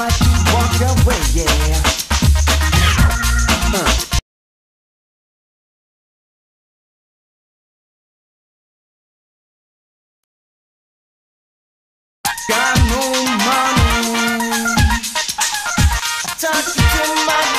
like you away, yeah. Got no money. I to my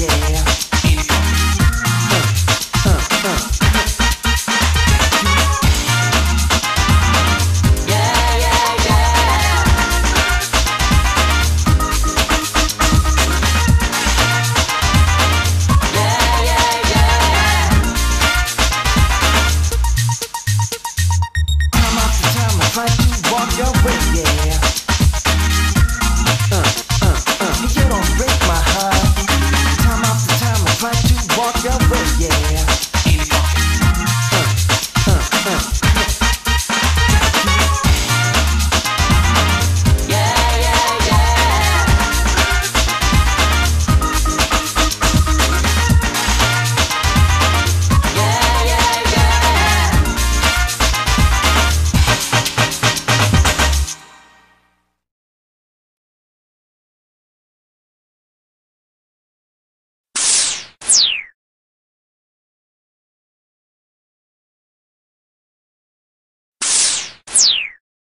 yeah. your way, yeah.